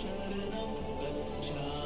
shut it up,